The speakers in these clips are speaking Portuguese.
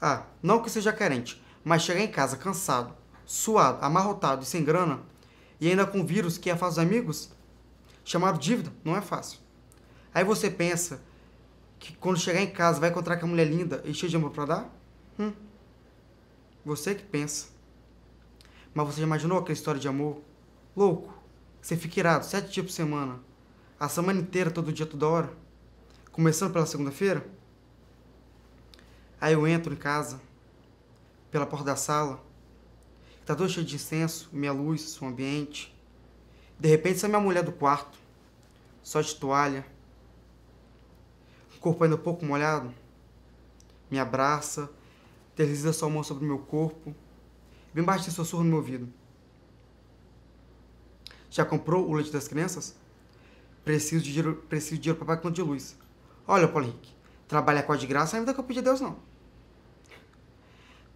Ah, não que seja carente, mas chegar em casa cansado, suado, amarrotado e sem grana, e ainda com vírus que afasta os amigos, chamado dívida, não é fácil. Aí você pensa que quando chegar em casa vai encontrar com a mulher linda e cheia de amor pra dar? Hum. Você que pensa. Mas você já imaginou aquela história de amor? Louco. Você fica irado sete dias por semana. A semana inteira, todo dia, toda hora. Começando pela segunda-feira. Aí eu entro em casa, pela porta da sala. Tá todo cheio de incenso, minha luz, o ambiente. De repente sai minha mulher do quarto. Só de toalha. O corpo ainda um pouco molhado. Me abraça. Desliza sua mão sobre o meu corpo. Vem baixo sussurro no meu ouvido. Já comprou o leite das crianças? Preciso de dinheiro, preciso de dinheiro para pagar conta de luz. Olha, Paulo Henrique, trabalhar com a de graça ainda que eu pedi a Deus, não.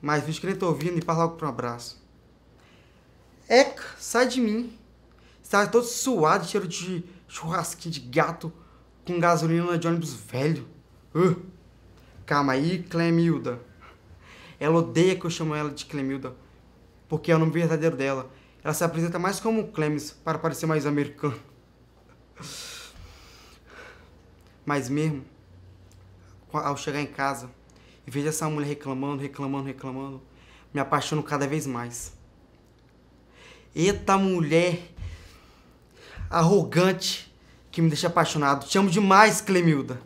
Mas visto que nem tô ouvindo e para logo para um abraço. Eca, sai de mim. Está todo suado, cheiro de churrasquinho de gato com gasolina de ônibus velho. Uh. Calma aí, Clemilda. Ela odeia que eu chamo ela de Clemilda, porque é o nome verdadeiro dela. Ela se apresenta mais como Clemis para parecer mais americano. Mas mesmo, ao chegar em casa e vejo essa mulher reclamando, reclamando, reclamando, me apaixono cada vez mais. Eita mulher arrogante que me deixa apaixonado. Te amo demais, Clemilda.